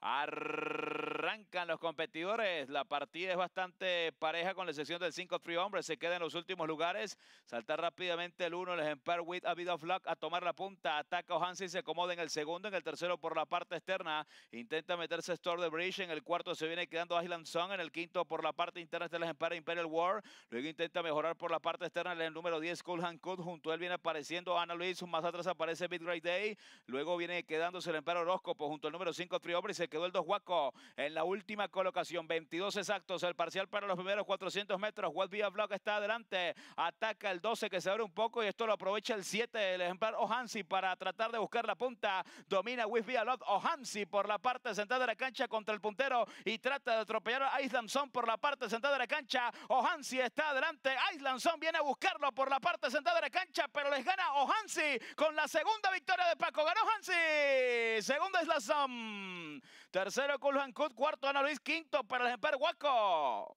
Arr Arrancan los competidores. La partida es bastante pareja con la excepción del 5 Free Hombres. Se queda en los últimos lugares. Salta rápidamente el 1, el ejemplar with a bit of luck a tomar la punta. Ataca Ohansi, se acomoda en el segundo, en el tercero por la parte externa. Intenta meterse Store the Bridge. En el cuarto se viene quedando Island Song. En el quinto por la parte interna está el ejemplar Imperial War. Luego intenta mejorar por la parte externa el número 10 Cool Cut. Junto a él viene apareciendo Ana Luis. Más atrás aparece Big Great Day. Luego viene quedándose el ejemplar Horóscopo junto al número 5 Free Hombres. Se quedó el 2 Guaco en la última colocación. 22 exactos el parcial para los primeros 400 metros. What Via Vlog está adelante. Ataca el 12 que se abre un poco y esto lo aprovecha el 7. El ejemplar Ohansi para tratar de buscar la punta. Domina With Via Vlog. Ohansi por la parte central de la cancha contra el puntero y trata de atropellar a Islandson por la parte central de la cancha. Ohansi está adelante. Islandson viene a buscarlo por la parte central de la cancha, pero les gana Ohansi con la segunda victoria de Paco. Ganó Ohansi. Segunda Islandson. Tercero Kulhan Kut, cuarto Ana Luis, quinto para el ejemplar Huaco.